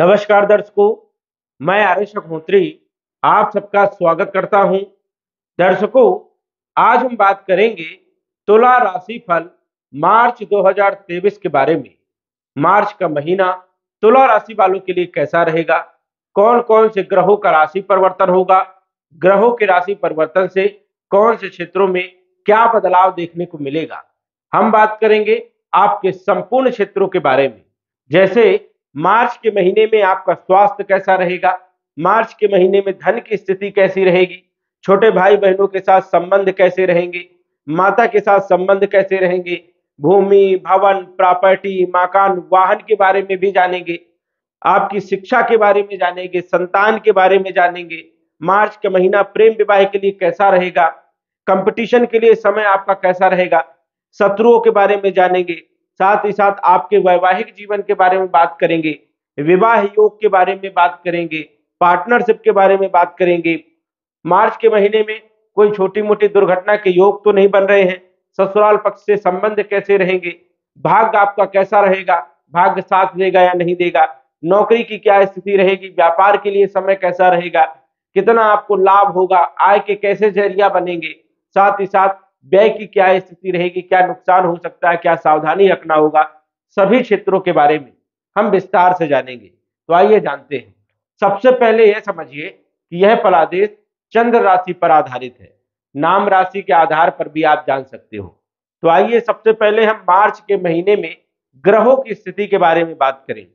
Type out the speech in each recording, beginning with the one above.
नमस्कार दर्शकों, मैं आर्यश अग्नोत्री आप सबका स्वागत करता हूँ। दर्शकों, आज हम बात करेंगे तुला राशि फल मार्च 2023 के बारे में। मार्च का महीना तुला राशि वालों के लिए कैसा रहेगा? कौन कौन से ग्रहों का राशि परिवर्तन होगा? ग्रहों के राशि परिवर्तन से कौन से क्षेत्रों में क्या बदलाव देखने को मिलेगा? हम बात करेंगे आपके संपूर्ण क्षेत्रों के बारे में। जैसे मार्च के महीने में आपका स्वास्थ्य कैसा रहेगा? मार्च के महीने में धन की स्थिति कैसी रहेगी? छोटे भाई बहनों के साथ संबंध कैसे रहेंगे? माता के साथ संबंध कैसे रहेंगे? भूमि, भवन, प्रॉपर्टी, मकान, वाहन के बारे में भी जानेंगे। आपकी शिक्षा के बारे में जानेंगे, संतान के बारे में जानेंगे। मार्च का महीना प्रेम विवाह के लिए कैसा रहेगा? कंपटीशन के लिए समय आपका कैसा रहेगा? शत्रुओं के बारे में जानेंगे। साथ ही साथ आपके वैवाहिक जीवन के बारे में बात करेंगे, विवाह योग के बारे में बात करेंगे पार्टनरशिप के बारे में बात करेंगे। मार्च के महीने में कोई छोटी मोटी दुर्घटना के योग तो नहीं बन रहे हैं, ससुराल पक्ष से संबंध कैसे रहेंगे, भाग्य आपका कैसा रहेगा, भाग्य साथ देगा या नहीं देगा, नौकरी की क्या स्थिति रहेगी, व्यापार के लिए समय कैसा रहेगा, कितना आपको लाभ होगा, आय के कैसे ज़रिया बनेंगे, साथ ही साथ व्यय की क्या स्थिति रहेगी, क्या नुकसान हो सकता है, क्या सावधानी रखना होगा, सभी क्षेत्रों के बारे में हम विस्तार से जानेंगे। तो आइए जानते हैं। सबसे पहले यह समझिए कि यह फलादेश चंद्र राशि पर आधारित है। नाम राशि के आधार पर भी आप जान सकते हो। तो आइए सबसे पहले हम मार्च के महीने में ग्रहों की स्थिति के बारे में बात करें।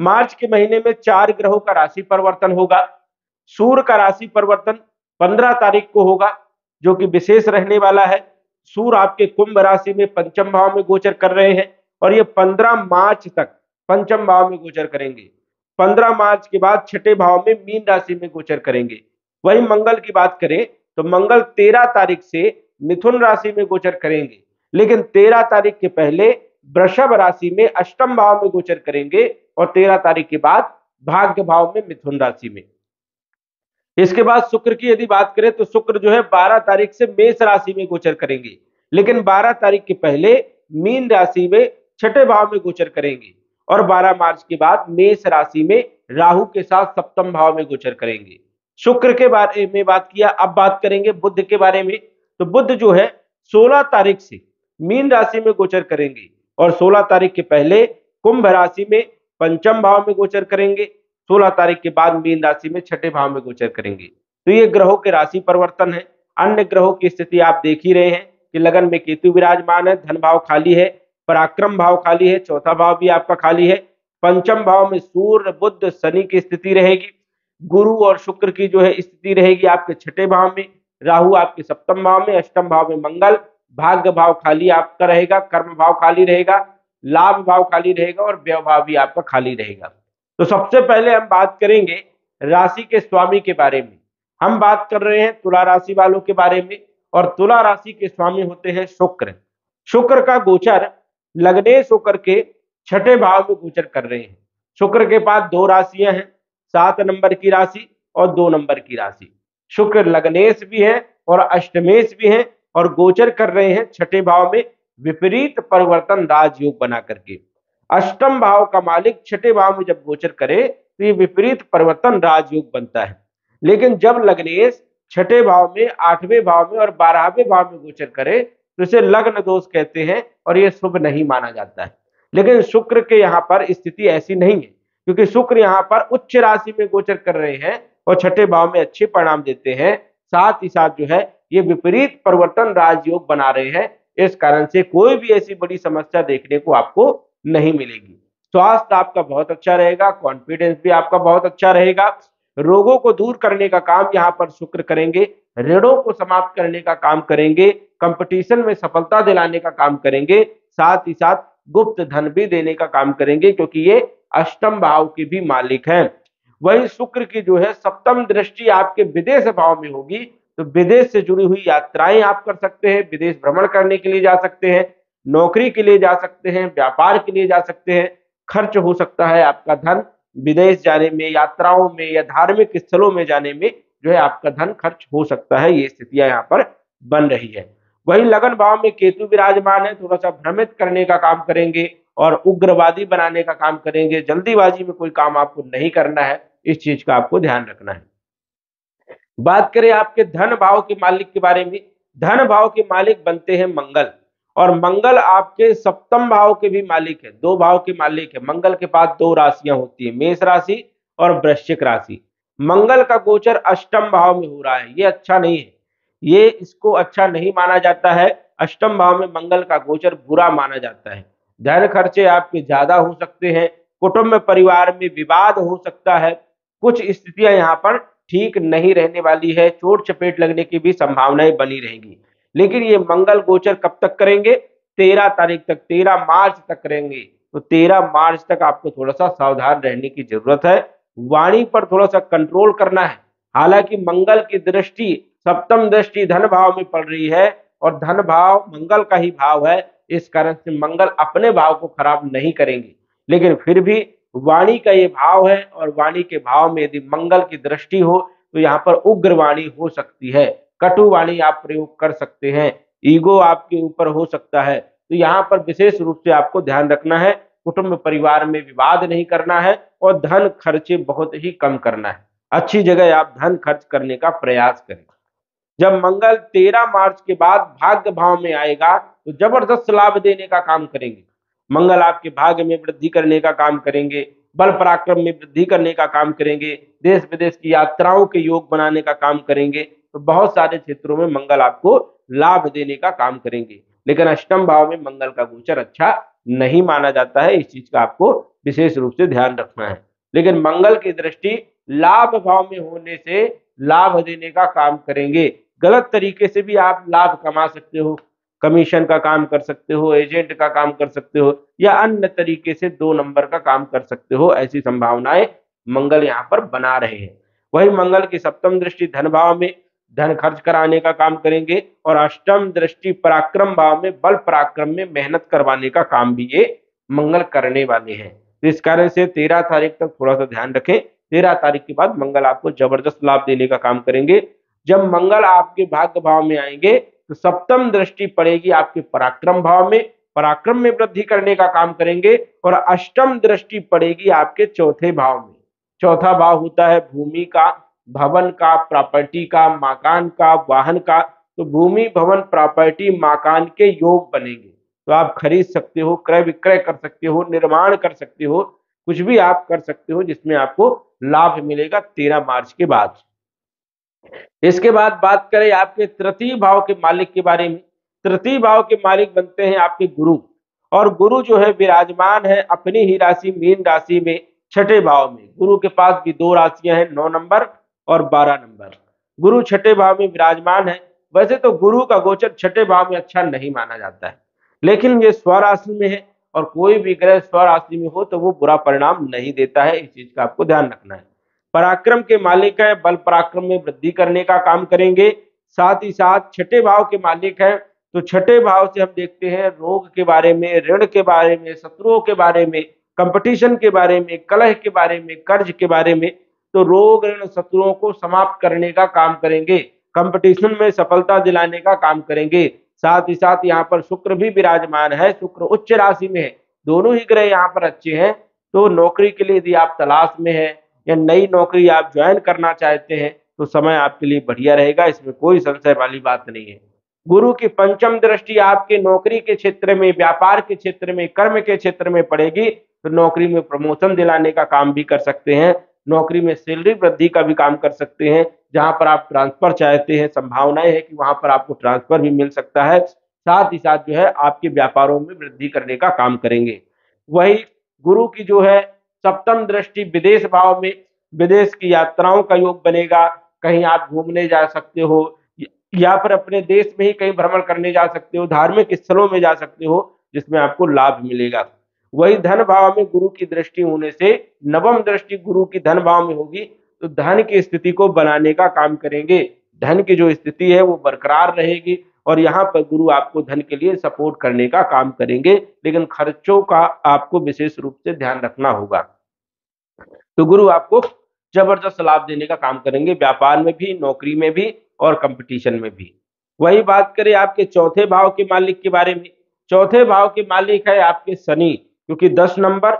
मार्च के महीने में चार ग्रहों का राशि परिवर्तन होगा। सूर्य का राशि परिवर्तन पंद्रह तारीख को होगा। जो कि विशेष रहने वाला है। सूर्य आपके कुंभ राशि में पंचम भाव में गोचर कर रहे हैं और ये पंद्रह मार्च तक पंचम भाव में गोचर करेंगे। पंद्रह मार्च के बाद छठे भाव में मीन राशि में गोचर करेंगे। वही मंगल की बात करें तो मंगल तेरह तारीख से मिथुन राशि में गोचर करेंगे। लेकिन तेरह तारीख के पहले वृषभ राशि में अष्टम भाव में गोचर करेंगे और तेरह तारीख के बाद भाग्य भाव में मिथुन राशि में। इसके बाद शुक्र की यदि बात करें तो शुक्र जो है 12 तारीख से मेष राशि में गोचर करेंगे। लेकिन 12 तारीख के पहले मीन राशि में छठे भाव में गोचर करेंगे और 12 मार्च के बाद मेष राशि में राहु के साथ सप्तम भाव में गोचर करेंगे। शुक्र के बारे में बात किया, अब बात करेंगे बुद्ध के बारे में। तो बुद्ध जो है 16 तारीख से मीन राशि में गोचर करेंगे और 16 तारीख के पहले कुंभ राशि में पंचम भाव में गोचर करेंगे। सोलह तारीख के बाद मीन राशि में छठे भाव में गोचर करेंगे। तो ये ग्रहों के राशि परिवर्तन है। अन्य ग्रहों की स्थिति आप देख ही रहे हैं कि लगन में केतु विराजमान है, धन भाव खाली है, पराक्रम भाव खाली है, चौथा भाव भी आपका खाली है। पंचम भाव में सूर्य बुद्ध शनि की स्थिति रहेगी। गुरु और शुक्र की जो है स्थिति रहेगी आपके छठे भाव में। राहु आपके सप्तम भाव में, अष्टम भाव में मंगल। भाग्य भाव खाली आपका रहेगा, कर्म भाव खाली रहेगा, लाभ भाव खाली रहेगा और व्यय भाव भी आपका खाली रहेगा। तो सबसे पहले हम बात करेंगे राशि के स्वामी के बारे में। हम बात कर रहे हैं तुला राशि वालों के बारे में और तुला राशि के स्वामी होते हैं शुक्र। शुक्र का गोचर लग्नेश होकर के छठे भाव में गोचर कर रहे हैं। शुक्र के पास दो राशियाँ हैं, सात नंबर की राशि और दो नंबर की राशि। शुक्र लग्नेश भी है और अष्टमेश भी है और गोचर कर रहे हैं छठे भाव में विपरीत परिवर्तन राजयोग बना करके। अष्टम भाव का मालिक, छठे भाव में जब गोचर करे तो ये विपरीत परिवर्तन राजयोग बनता है। लेकिन जब लग्नेश छठे भाव में, आठवें भाव में और बारहवें भाव में गोचर करे तो इसे लग्न दोष कहते हैं और ये शुभ नहीं माना जाता है। लेकिन शुक्र के यहाँ पर स्थिति ऐसी नहीं है, क्योंकि शुक्र यहाँ पर उच्च राशि में गोचर कर रहे हैं और छठे भाव में अच्छे परिणाम देते हैं। साथ ही साथ जो है, ये विपरीत परिवर्तन राजयोग बना रहे हैं। इस कारण से कोई भी ऐसी बड़ी समस्या देखने को आपको नहीं मिलेगी। स्वास्थ्य आपका बहुत अच्छा रहेगा कॉन्फिडेंस भी आपका बहुत अच्छा रहेगा। रोगों को दूर करने का काम यहाँ पर शुक्र करेंगे, ऋणों को समाप्त करने का काम करेंगे कंपटीशन में सफलता दिलाने का काम करेंगे, साथ ही साथ गुप्त धन भी देने का काम करेंगे, क्योंकि ये अष्टम भाव के भी मालिक हैं। वही शुक्र की जो है सप्तम दृष्टि आपके विदेश भाव में होगी तो विदेश से जुड़ी हुई यात्राएँ आप कर सकते हैं, विदेश भ्रमण करने के लिए जा सकते हैं। नौकरी के लिए जा सकते हैं, व्यापार के लिए जा सकते हैं, खर्च हो सकता है आपका धन विदेश जाने में, यात्राओं में या धार्मिक स्थलों में जाने में जो है आपका धन खर्च हो सकता है, ये स्थितियाँ यहाँ पर बन रही है। वही लगन भाव में केतु विराजमान है, थोड़ा सा भ्रमित करने का काम करेंगे और उग्रवादी बनाने का काम करेंगे, जल्दीबाजी में कोई काम आपको नहीं करना है, इस चीज़ का आपको ध्यान रखना है। बात करें आपके धन भाव के मालिक के बारे में, धन भाव के मालिक बनते हैं मंगल। और मंगल आपके सप्तम भाव के भी मालिक है, दो भाव के मालिक है। मंगल के पास दो राशियाँ होती है, मेष राशि और वृश्चिक राशि। मंगल का गोचर अष्टम भाव में हो रहा है, ये अच्छा नहीं है। ये इसको अच्छा नहीं माना जाता है, अष्टम भाव में मंगल का गोचर बुरा माना जाता है। धन खर्चे आपके ज़्यादा हो सकते हैं, कुटुंब परिवार में विवाद हो सकता है, कुछ स्थितियाँ यहाँ पर ठीक नहीं रहने वाली है, चोट चपेट लगने की भी संभावनाएँ बनी रहेंगी। लेकिन ये मंगल गोचर कब तक करेंगे? तेरह तारीख तक, तेरह मार्च तक करेंगे। तो तेरह मार्च तक आपको थोड़ा सा सावधान रहने की ज़रूरत है। वाणी पर थोड़ा सा कंट्रोल करना है। हालाँकि मंगल की दृष्टि, सप्तम दृष्टि धन भाव में पड़ रही है और धन भाव मंगल का ही भाव है। इस कारण से मंगल अपने भाव को खराब नहीं करेंगे। लेकिन फिर भी वाणी का ये भाव है और वाणी के भाव में यदि मंगल की दृष्टि हो तो यहाँ पर उग्र वाणी हो सकती है। कटु वाणी आप प्रयोग कर सकते हैं। ईगो आपके ऊपर हो सकता है। तो यहाँ पर विशेष रूप से आपको ध्यान रखना है, कुटुंब परिवार में विवाद नहीं करना है और धन खर्चे बहुत ही कम करना है। अच्छी जगह आप धन खर्च करने का प्रयास करें। जब मंगल तेरह मार्च के बाद भाग्य भाव में आएगा तो ज़बरदस्त लाभ देने का काम करेंगे। मंगल आपके भाग्य में वृद्धि करने का काम करेंगे, बल पराक्रम में वृद्धि करने का काम करेंगे देश विदेश की यात्राओं के योग बनाने का काम करेंगे। तो बहुत सारे क्षेत्रों में मंगल आपको लाभ देने का काम करेंगे। लेकिन अष्टम भाव में मंगल का गोचर अच्छा नहीं माना जाता है, इस चीज़ का आपको विशेष रूप से ध्यान रखना है। लेकिन मंगल की दृष्टि लाभ भाव में होने से लाभ देने का काम करेंगे। गलत तरीके से भी आप लाभ कमा सकते हो, कमीशन का काम कर सकते हो, एजेंट का काम कर सकते हो, या अन्य तरीके से दो नंबर का काम कर सकते हो, ऐसी संभावनाएँ मंगल यहाँ पर बना रहे हैं। वही मंगल की सप्तम दृष्टि धन भाव में धन खर्च कराने का काम करेंगे और अष्टम दृष्टि पराक्रम भाव में, बल पराक्रम में मेहनत करवाने का काम भी ये मंगल करने वाले हैं। तो इस कारण से तेरह तारीख तक थोड़ा सा ध्यान रखें। तेरह तारीख के बाद मंगल आपको ज़बरदस्त लाभ देने का काम करेंगे। जब मंगल आपके भाग्य भाव में आएँगे तो सप्तम दृष्टि पड़ेगी आपके पराक्रम भाव में। पराक्रम में वृद्धि करने का काम करेंगे और अष्टम दृष्टि पड़ेगी आपके चौथे भाव में। चौथा भाव होता है भूमि का भवन का प्रॉपर्टी का, मकान का, वाहन का तो भूमि भवन प्रॉपर्टी मकान के योग बनेंगे। तो आप खरीद सकते हो, क्रय विक्रय कर सकते हो, निर्माण कर सकते हो, कुछ भी आप कर सकते हो, जिसमें आपको लाभ मिलेगा तेरह मार्च के बाद। इसके बाद बात करें आपके तृतीय भाव के मालिक के बारे में। तृतीय भाव के मालिक बनते हैं आपके गुरु। और गुरु जो है, विराजमान है अपनी ही राशि, मीन राशि में, छठे भाव में। गुरु के पास भी दो राशियाँ हैं, नौ नंबर और बारह नंबर। गुरु छठे भाव में विराजमान है। वैसे तो गुरु का गोचर छठे भाव में अच्छा नहीं माना जाता है। लेकिन ये स्वराशि में है और कोई भी ग्रह स्वराशि में हो तो वो बुरा परिणाम नहीं देता है। इस चीज़ का आपको ध्यान रखना है। पराक्रम के मालिक है, बल पराक्रम में वृद्धि करने का काम करेंगे। साथ ही साथ छठे भाव के मालिक है तो छठे भाव से हम देखते हैं रोग के बारे में, ऋण के बारे में, शत्रुओं के बारे में, कंपटीशन के बारे में, कलह के बारे में, कर्ज के बारे में। तो रोग ऋण शत्रुओं को समाप्त करने का काम करेंगे। कंपटीशन में सफलता दिलाने का काम करेंगे। साथ ही साथ यहाँ पर शुक्र भी विराजमान है। शुक्र उच्च राशि में है। दोनों ही ग्रह यहाँ पर अच्छे हैं। तो नौकरी के लिए यदि आप तलाश में है या नई नौकरी आप ज्वाइन करना चाहते हैं तो समय आपके लिए बढ़िया रहेगा। इसमें कोई संशय वाली बात नहीं है। गुरु की पंचम दृष्टि आपके नौकरी के क्षेत्र में, व्यापार के क्षेत्र में, कर्म के क्षेत्र में पड़ेगी। तो नौकरी में प्रमोशन दिलाने का काम भी कर सकते हैं। नौकरी में सैलरी वृद्धि का भी काम कर सकते हैं, जहाँ पर आप ट्रांसफ़र चाहते हैं, संभावनाएँ है कि वहाँ पर आपको ट्रांसफ़र भी मिल सकता है। साथ ही साथ जो है, आपके व्यापारों में वृद्धि करने का काम करेंगे। वही गुरु की जो है, सप्तम दृष्टि विदेश भाव में, विदेश की यात्राओं का योग बनेगा। कहीं आप घूमने जा सकते हो, या फिर अपने देश में ही कहीं भ्रमण करने जा सकते हो, धार्मिक स्थलों में जा सकते हो, जिसमें आपको लाभ मिलेगा। वही धन भाव में गुरु की दृष्टि होने से नवम दृष्टि गुरु की धन भाव में होगी तो धन की स्थिति को बनाने का काम करेंगे। धन की जो स्थिति है वो बरकरार रहेगी और यहाँ पर गुरु आपको धन के लिए सपोर्ट करने का काम करेंगे, लेकिन खर्चों का आपको विशेष रूप से ध्यान रखना होगा। तो गुरु आपको ज़बरदस्त लाभ देने का काम करेंगे, व्यापार में भी, नौकरी में भी और कंपटीशन में भी। वही बात करें आपके चौथे भाव के मालिक के बारे में। चौथे भाव के मालिक है आपके शनि। क्योंकि दस नंबर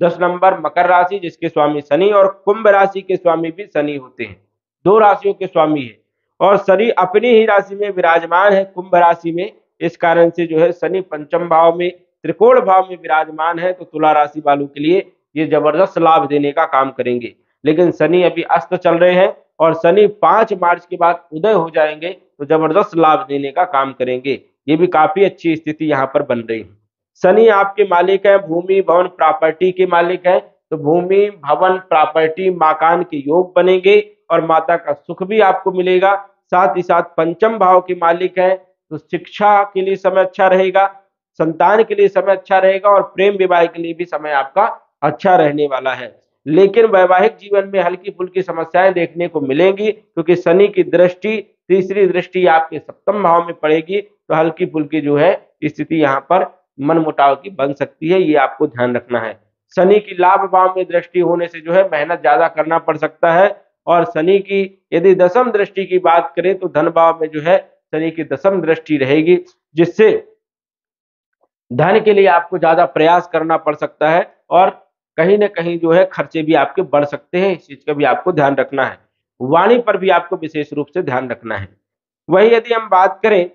दस नंबर मकर राशि जिसके स्वामी शनि और कुंभ राशि के स्वामी भी शनि होते हैं। दो राशियों के स्वामी है। और शनि अपनी ही राशि में विराजमान है, कुंभ राशि में। इस कारण से जो है शनि पंचम भाव में, त्रिकोण भाव में विराजमान है तो तुला राशि वालों के लिए ये ज़बरदस्त लाभ देने का काम करेंगे। लेकिन शनि अभी अस्त चल रहे हैं और शनि पाँच मार्च के बाद उदय हो जाएँगे तो ज़बरदस्त लाभ देने का काम करेंगे। ये भी काफ़ी अच्छी स्थिति यहाँ पर बन रही है। शनि आपके मालिक है, भूमि, भवन प्रॉपर्टी के मालिक है तो भूमि, भवन प्रॉपर्टी मकान के योग बनेंगे और माता का सुख भी आपको मिलेगा। साथ ही साथ पंचम भाव के मालिक है तो शिक्षा के लिए समय अच्छा रहेगा, संतान के लिए समय अच्छा रहेगा और प्रेम विवाह के लिए भी समय आपका अच्छा रहने वाला है। लेकिन वैवाहिक जीवन में हल्की फुल्की समस्याएँ देखने को मिलेंगी, क्योंकि शनि की दृष्टि, तीसरी दृष्टि आपके सप्तम भाव में पड़ेगी तो हल्की फुल्की जो है स्थिति यहाँ पर मन मुटाव की बन सकती है, ये आपको ध्यान रखना है। शनि की लाभ भाव में दृष्टि होने से जो है मेहनत ज़्यादा करना पड़ सकता है और शनि की यदि दसम दृष्टि की बात करें तो धन भाव में जो है शनि की दसम दृष्टि रहेगी, जिससे धन के लिए आपको ज़्यादा प्रयास करना पड़ सकता है और कहीं ना कहीं जो है खर्चे भी आपके बढ़ सकते हैं, इस चीज़ का भी आपको ध्यान रखना है। वाणी पर भी आपको विशेष रूप से ध्यान रखना है। वही यदि हम बात करें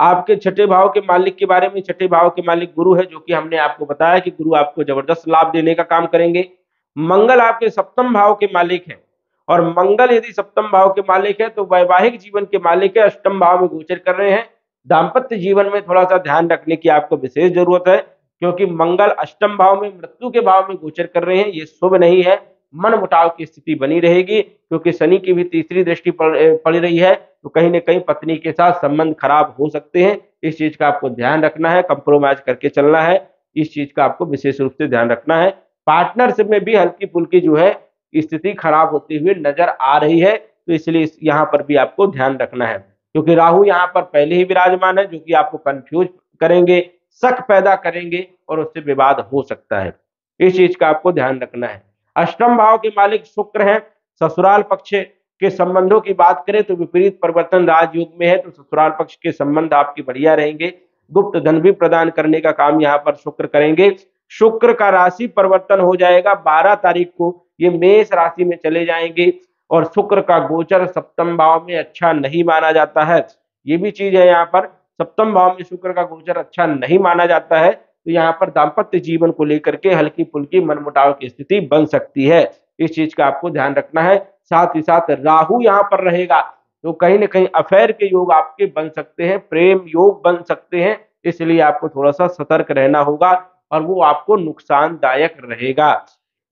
आपके छठे भाव के मालिक के बारे में, छठे भाव के मालिक गुरु है, जो कि हमने आपको बताया कि गुरु आपको ज़बरदस्त लाभ देने का काम करेंगे। मंगल आपके सप्तम भाव के मालिक है। और मंगल यदि सप्तम भाव के मालिक है तो वैवाहिक जीवन के मालिक है, अष्टम भाव में गोचर कर रहे हैं। दाम्पत्य जीवन में थोड़ा सा ध्यान रखने की आपको विशेष ज़रूरत है, क्योंकि मंगल अष्टम भाव में, मृत्यु के भाव में गोचर कर रहे हैं, ये शुभ नहीं है। मन मुटाव की स्थिति बनी रहेगी, क्योंकि शनि की भी तीसरी दृष्टि पड़ रही है तो कहीं ना कहीं पत्नी के साथ संबंध खराब हो सकते हैं। इस चीज़ का आपको ध्यान रखना है कंप्रोमाइज करके चलना है। इस चीज़ का आपको विशेष रूप से ध्यान रखना है। पार्टनरशिप में भी हल्की फुल्की जो है, स्थिति खराब होती हुई नज़र आ रही है तो इसलिए यहाँ पर भी आपको ध्यान रखना है। क्योंकि राहु यहाँ पर पहले ही विराजमान है, जो कि आपको कंफ्यूज करेंगे, शक पैदा करेंगे और उससे विवाद हो सकता है। इस चीज़ का आपको ध्यान रखना है। अष्टम भाव के मालिक शुक्र हैं, ससुराल पक्ष के संबंधों की बात करें तो विपरीत परिवर्तन राजयुग में है तो ससुराल पक्ष के संबंध आपके बढ़िया रहेंगे। गुप्त धन भी प्रदान करने का काम यहाँ पर शुक्र करेंगे। शुक्र का राशि परिवर्तन हो जाएगा, बारह तारीख को ये मेष राशि में चले जाएँगे और शुक्र का गोचर सप्तम भाव में अच्छा नहीं माना जाता है। ये भी चीज़ है यहाँ पर, सप्तम भाव में शुक्र का गोचर अच्छा नहीं माना जाता है। तो यहाँ पर दाम्पत्य जीवन को लेकर के हल्की फुल्की मनमुटाव की स्थिति बन सकती है। इस चीज़ का आपको ध्यान रखना है। साथ ही साथ राहु यहाँ पर रहेगा। तो कहीं ना कहीं अफेयर के योग आपके बन सकते हैं, प्रेम योग बन सकते हैं, इसलिए आपको थोड़ा सा सतर्क रहना होगा और वो आपको नुकसानदायक रहेगा।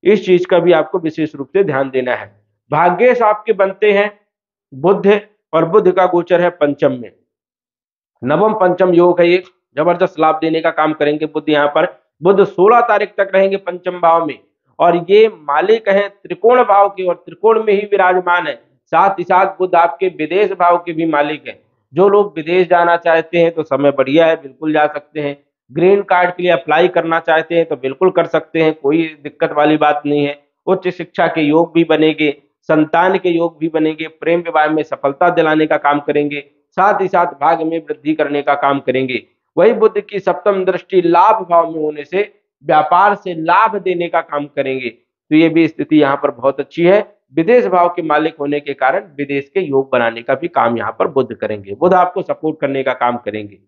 इस चीज़ का भी आपको विशेष रूप से ध्यान देना है। भाग्यश आपके बनते हैं बुद्ध और बुद्ध का गोचर है पंचम में। नवम पंचम योग है ये। ज़बरदस्त लाभ देने का काम करेंगे बुद्ध यहाँ पर। बुद्ध 16 तारीख तक रहेंगे पंचम भाव में। और ये मालिक है त्रिकोण भाव के और त्रिकोण में ही विराजमान है। साथ ही साथ बुद्ध आपके विदेश भाव के भी मालिक है। जो लोग विदेश जाना चाहते हैं तो समय बढ़िया है, बिल्कुल जा सकते हैं। ग्रीन कार्ड के लिए अप्लाई करना चाहते हैं तो बिल्कुल कर सकते हैं, कोई दिक्कत वाली बात नहीं है। उच्च शिक्षा के योग भी बनेंगे, संतान के योग भी बनेंगे, प्रेम विवाह में सफलता दिलाने का काम करेंगे, साथ ही साथ भाग में वृद्धि करने का काम करेंगे। वही बुद्ध की सप्तम दृष्टि लाभ भाव में होने से व्यापार से लाभ देने का काम करेंगे। तो ये भी स्थिति यहाँ पर बहुत अच्छी है। विदेश भाव के मालिक होने के कारण विदेश के योग बनाने का भी काम यहाँ पर बुद्ध करेंगे। बुद्ध आपको सपोर्ट करने का काम करेंगे।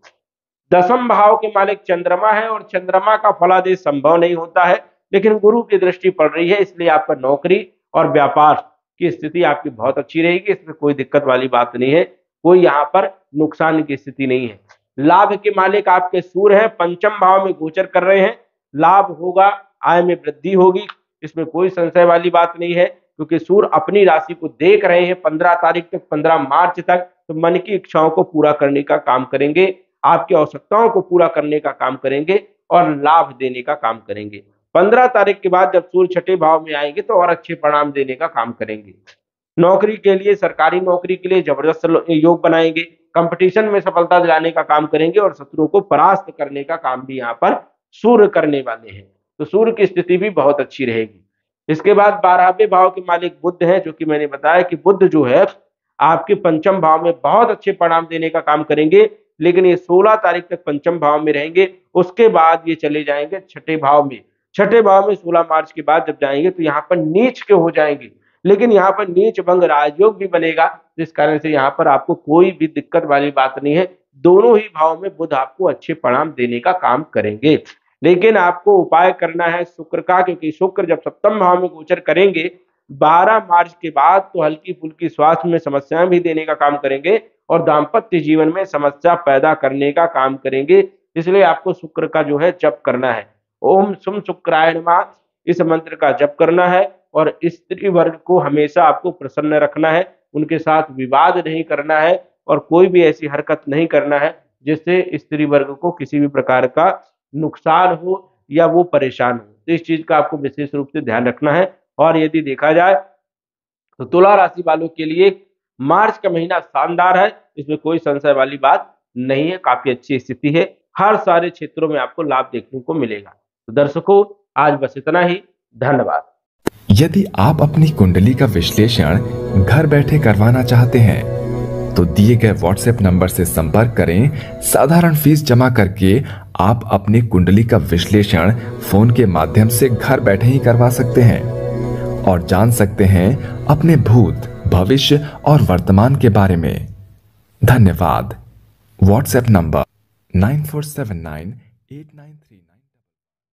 दसम भाव के मालिक चंद्रमा है और चंद्रमा का फलादेश संभव नहीं होता है, लेकिन गुरु की दृष्टि पड़ रही है, इसलिए आपका नौकरी और व्यापार की स्थिति आपकी बहुत अच्छी रहेगी, इसमें कोई दिक्कत वाली बात नहीं है, कोई यहाँ पर नुकसान की स्थिति नहीं है। लाभ के मालिक आपके सूर हैं, पंचम भाव में गोचर कर रहे हैं। लाभ होगा, आय में वृद्धि होगी। इसमें कोई संशय वाली बात नहीं है, क्योंकि सूर्य अपनी राशि को देख रहे हैं, पंद्रह तारीख तक, पंद्रह मार्च तक तो मन की इच्छाओं को पूरा करने का काम करेंगे, आपकी आवश्यकताओं को पूरा करने का काम करेंगे और लाभ देने का काम करेंगे। पंद्रह तारीख के बाद जब सूर्य छठे भाव में आएँगे तो और अच्छे परिणाम देने का काम करेंगे। नौकरी के लिए, सरकारी नौकरी के लिए ज़बरदस्त योग बनाएँगे। कंपटीशन में सफलता दिलाने का काम करेंगे और शत्रुओं को परास्त करने का काम भी यहाँ पर सूर्य करने वाले हैं। तो सूर्य की स्थिति भी बहुत अच्छी रहेगी। इसके बाद बारहवें भाव के मालिक बुद्ध है, जो कि मैंने बताया कि बुद्ध जो है, आपके पंचम भाव में बहुत अच्छे परिणाम देने का काम करेंगे, लेकिन ये 16 तारीख तक पंचम भाव में रहेंगे, उसके बाद ये चले जाएँगे छठे भाव में। छठे भाव में 16 मार्च के बाद जब जाएँगे तो यहाँ पर नीच के हो जाएँगे। लेकिन यहाँ पर नीच भंग राजयोग भी बनेगा, जिस कारण से यहाँ पर आपको कोई भी दिक्कत वाली बात नहीं है। दोनों ही भाव में बुध आपको अच्छे परिणाम देने का काम करेंगे। लेकिन आपको उपाय करना है शुक्र का, क्योंकि शुक्र जब सप्तम भाव में गोचर करेंगे 12 मार्च के बाद तो हल्की फुल्की स्वास्थ्य में समस्याएँ भी देने का काम करेंगे और दाम्पत्य जीवन में समस्या पैदा करने का काम करेंगे। इसलिए आपको शुक्र का जो है जप करना है। ओम सुम शुक्रायण इस मंत्र का जप करना है। और स्त्री वर्ग को हमेशा आपको प्रसन्न रखना है, उनके साथ विवाद नहीं करना है और कोई भी ऐसी हरकत नहीं करना है जिससे स्त्री वर्ग को किसी भी प्रकार का नुकसान हो या वो परेशान हो। तो इस चीज़ का आपको विशेष रूप से ध्यान रखना है और यदि देखा जाए तो तुला राशि वालों के लिए मार्च का महीना शानदार है, इसमें कोई संशय वाली बात नहीं है, काफ़ी अच्छी स्थिति है, हर सारे क्षेत्रों में आपको लाभ देखने को मिलेगा। तो दर्शकों, आज बस इतना ही, धन्यवाद। यदि आप अपनी कुंडली का विश्लेषण घर बैठे करवाना चाहते हैं तो दिए गए व्हाट्सएप नंबर से संपर्क करें। साधारण फ़ीस जमा करके आप अपनी कुंडली का विश्लेषण फ़ोन के माध्यम से घर बैठे ही करवा सकते हैं और जान सकते हैं अपने भूत, भविष्य और वर्तमान के बारे में। धन्यवाद। WhatsApp number nine four seven nine eight nine